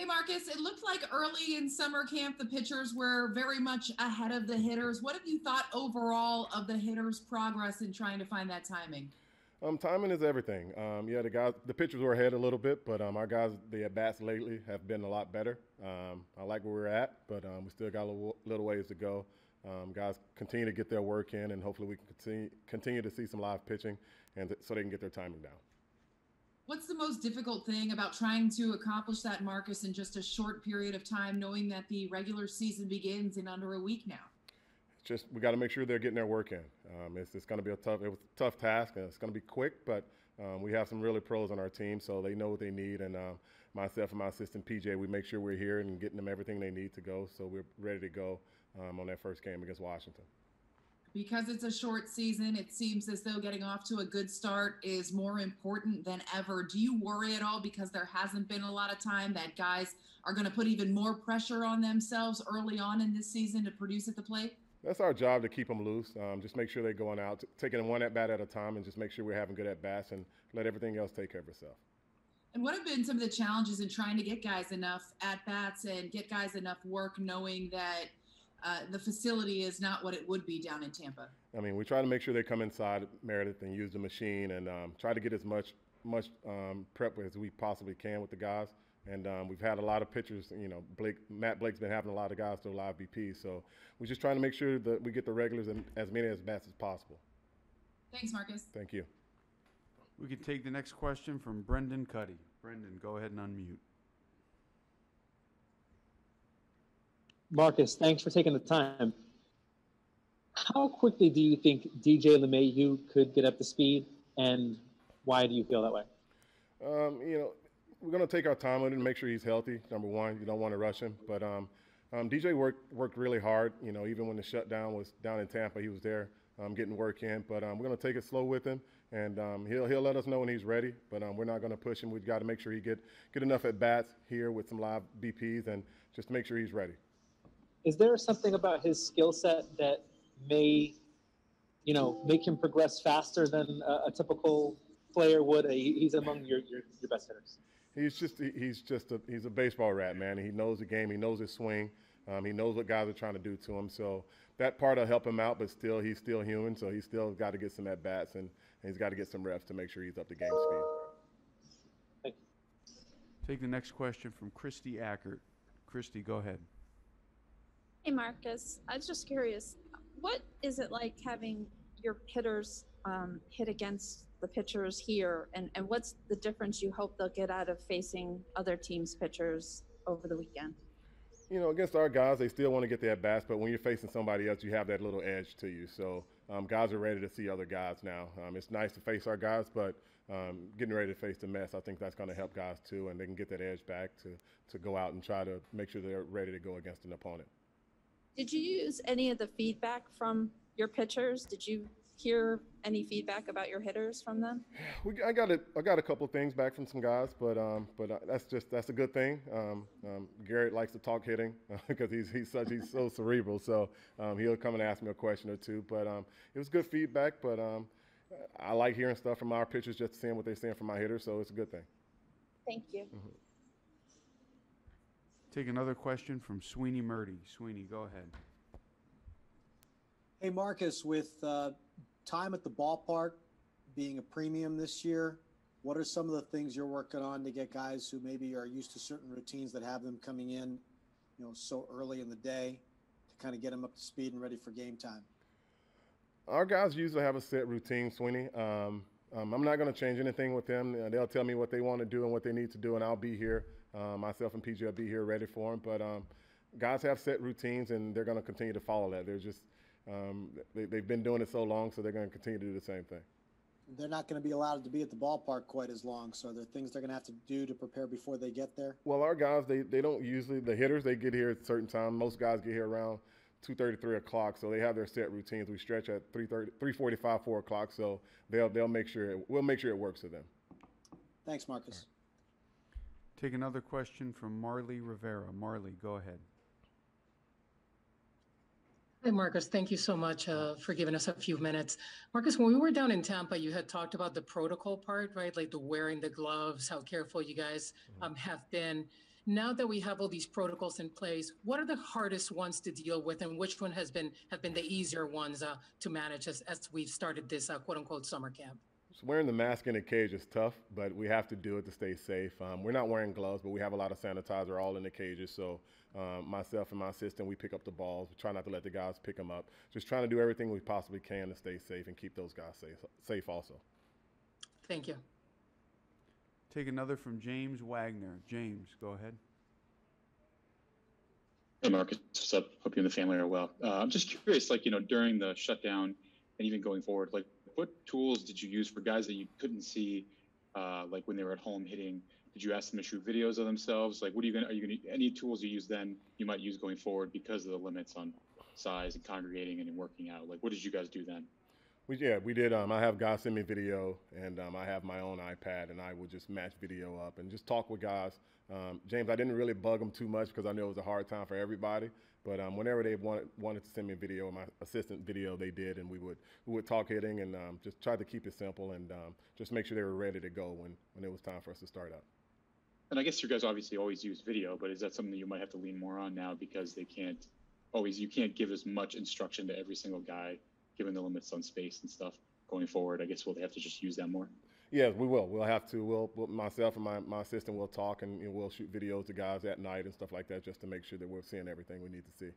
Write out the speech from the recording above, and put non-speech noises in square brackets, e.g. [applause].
Hey, Marcus, it looked like early in summer camp, the pitchers were very much ahead of the hitters. What have you thought overall of the hitters' progress in trying to find that timing? Um, timing is everything. Um, yeah, the guys, the pitchers were ahead a little bit, but um, our guys, the at bats lately have been a lot better. Um, I like where we're at, but um, we still got a little, little ways to go. Um, guys continue to get their work in, and hopefully we can continue, continue to see some live pitching, and th- so they can get their timing down. What's the most difficult thing about trying to accomplish that, Marcus, in just a short period of time, knowing that the regular season begins in under a week now? It's just we got to make sure they're getting their work in. Um, it's, it's going to be a tough, it was a tough task, and it's going to be quick, but um, we have some really pros on our team, so they know what they need. And um, myself and my assistant PJ, we make sure we're here and getting them everything they need to go, so we're ready to go um, on that first game against Washington because it's a short season, it seems as though getting off to a good start is more important than ever. Do you worry at all because there hasn't been a lot of time that guys are going to put even more pressure on themselves early on in this season to produce at the plate? That's our job to keep them loose. Um, just make sure they're going out, taking them one at bat at a time, and just make sure we're having good at bats and let everything else take care of itself. And what have been some of the challenges in trying to get guys enough at bats and get guys enough work, knowing that uh, the facility is not what it would be down in Tampa. I mean, we try to make sure they come inside Meredith and use the machine and um, try to get as much much um, prep as we possibly can with the guys. And um, we've had a lot of pitchers. You know, Blake, Matt Blake's been having a lot of guys to live BP. So we're just trying to make sure that we get the regulars and as many as bats as possible. Thanks, Marcus. Thank you. We can take the next question from Brendan Kuty. Brendan, go ahead and unmute. Marcus, thanks for taking the time. How quickly do you think DJ LeMahieu could get up to speed, and why do you feel that way? Um, you know, we're going to take our time with him and make sure he's healthy. Number one, you don't want to rush him, but um, um, DJ worked worked really hard. You know, even when the shutdown was down in Tampa, he was there um, getting work in. But um, we're going to take it slow with him, and um, he'll he'll let us know when he's ready. But we're not going to push him. We've got to make sure he get get enough at bats here with some live BPs, and just make sure he's ready is there something about his skill set that may, you know, make him progress faster than a, a typical player would? He's among your, your, your best hitters. He's just he's just a he's a baseball rat man. He knows the game. He knows his swing. Um, he knows what guys are trying to do to him. So that part will help him out. But still, he's still human. So he's still got to get some at bats and, and he's got to get some reps to make sure he's up to game speed. Thank you. Take the next question from Kristie Ackert. Kristie, go ahead. Hey, Marcus. I was just curious, what is it like having your hitters um, hit against the pitchers here, and, and what's the difference you hope they'll get out of facing other teams' pitchers over the weekend? You know, against our guys, they still want to get their bats, but when you're facing somebody else, you have that little edge to you. So um, guys are ready to see other guys now. Um, it's nice to face our guys, but um, getting ready to face the Mets, I think that's going to help guys too, and they can get that edge back to, to go out and try to make sure they're ready to go against an opponent. Did you use any of the feedback from your pitchers? Did you hear any feedback about your hitters from them? We, I got a, I got a couple of things back from some guys, but um, but uh, that's just that's a good thing. Um, um, Gerrit likes to talk hitting [laughs] because he's he's such he's so cerebral. So um, he'll come and ask me a question or two. But um, it was good feedback. But um, I like hearing stuff from our pitchers, just seeing what they're saying from my hitters. So it's a good thing. Thank you. Mm-hmm. Take another question from Sweeny Murti. Sweeny, go ahead. Hey, Marcus, with uh, time at the ballpark being a premium this year, what are some of the things you're working on to get guys who maybe are used to certain routines that have them coming in, you know, so early in the day to kind of get them up to speed and ready for game time? Our guys usually have a set routine, Sweeney. Um, um, I'm not going to change anything with them. Uh, they'll tell me what they want to do and what they need to do, and I'll be here uh, myself and PJ will be here ready for them. But um, guys have set routines, and they're going to continue to follow that. They're just um, they, they've been doing it so long, so they're going to continue to do the same thing. They're not going to be allowed to be at the ballpark quite as long. So there are there things they're going to have to do to prepare before they get there? Well, our guys, they, they don't usually, the hitters, they get here at a certain time. Most guys get here around 2.30, 3 o'clock. So they have their set routines. We stretch at 3.30, 3.45, 4 o'clock. So they'll, they'll make sure, it, we'll make sure it works for them. Thanks, Marcus. Take another question from Marly Rivera. Marley, go ahead. Hi, Marcus. Thank you so much uh, for giving us a few minutes. Marcus, when we were down in Tampa, you had talked about the protocol part, right? Like the wearing the gloves, how careful you guys mm-hmm. um, have been. now that we have all these protocols in place, what are the hardest ones to deal with, and which one has been have been the easier ones uh, to manage as, as we've started this uh, quote unquote summer camp? So wearing the mask in a cage is tough, but we have to do it to stay safe. Um, we're not wearing gloves, but we have a lot of sanitizer all in the cages. So um, myself and my assistant, we pick up the balls. We try not to let the guys pick them up. Just trying to do everything we possibly can to stay safe and keep those guys safe. Safe also. Thank you. Take another from James Wagner. James, go ahead. Hey, Marcus. What's up? Hope you and the family are well. Uh, I'm just curious, like, you know, during the shutdown and even going forward, like, what tools did you use for guys that you couldn't see, uh, like when they were at home hitting? Did you ask them to shoot videos of themselves? Like, what are you gonna? Are you gonna any tools you use then you might use going forward because of the limits on size and congregating and working out? Like, what did you guys do then? We, yeah, we did. Um, I have guys send me video, and um, I have my own iPad, and I would just match video up and just talk with guys. Um, James, I didn't really bug them too much because I knew it was a hard time for everybody. But um, whenever they wanted wanted to send me video, my assistant video, they did, and we would we would talk hitting and um, just try to keep it simple and um, just make sure they were ready to go when when it was time for us to start up. And I guess you guys obviously always use video, but is that something that you might have to lean more on now because they can't always you can't give as much instruction to every single guy given the limits on space and stuff going forward? I guess we'll have to just use that more? Yes, we will. We'll have to. We'll, we'll myself and my, my assistant will talk and you know, we'll shoot videos to guys at night and stuff like that just to make sure that we're seeing everything we need to see.